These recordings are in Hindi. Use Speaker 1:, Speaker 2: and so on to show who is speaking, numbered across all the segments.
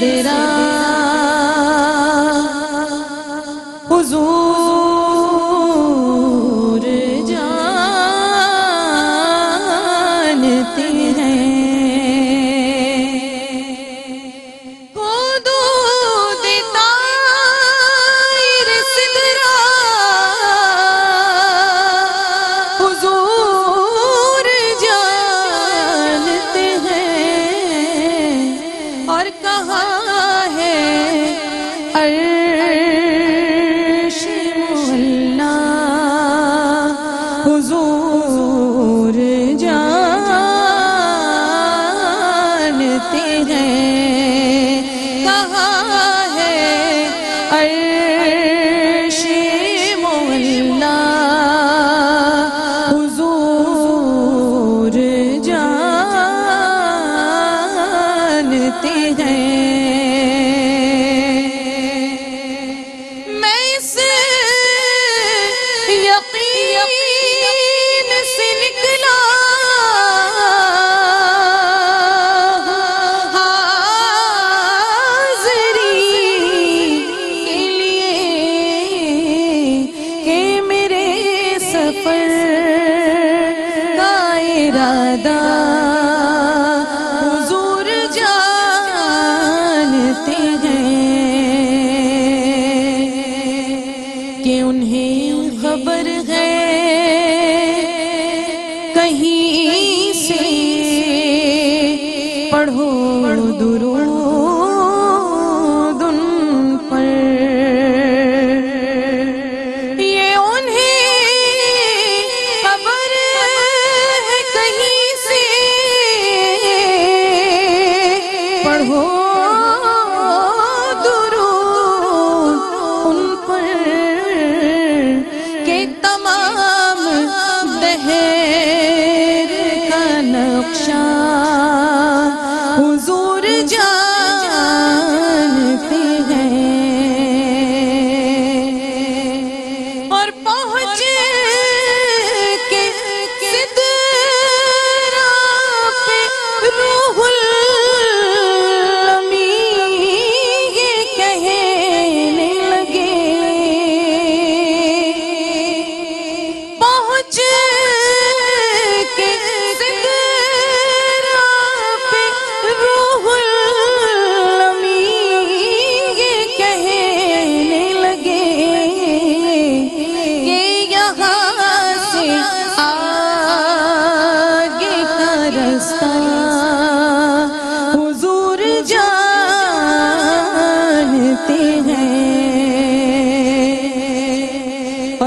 Speaker 1: sevdirá. कहीं से पढ़ो दुरू Yorkshire.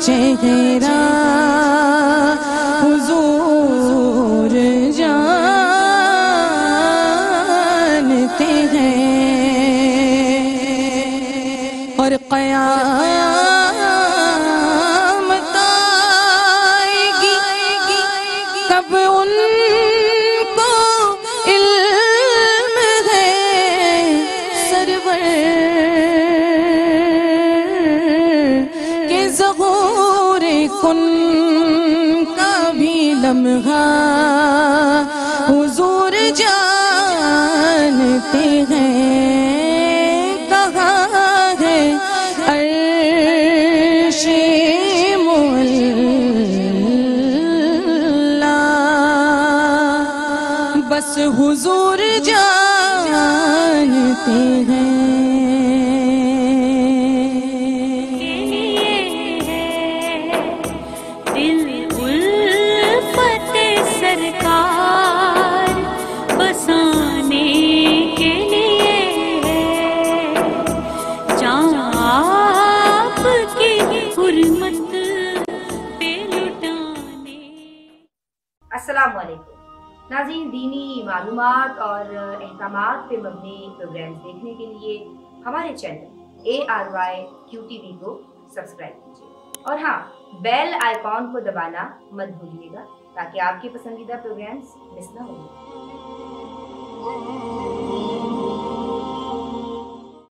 Speaker 1: चेहरा हुजूर जानते हैं। और कया आएगी कब उनको इल्म है सुन कभी भी लम्हा। हुजूर जानते हैं कहाँ है बस हुजूर जानते हैं
Speaker 2: नाजीन दीनी मालूम और अहकाम पे मबनी प्रोग्राम देखने के लिए हमारे channel A R Y Q T V को सब्सक्राइब कीजिए। और हाँ बेल आइकॉन को दबाना मत भूलिएगा, ताकि आपके पसंदीदा प्रोग्राम्स मिस ना हो।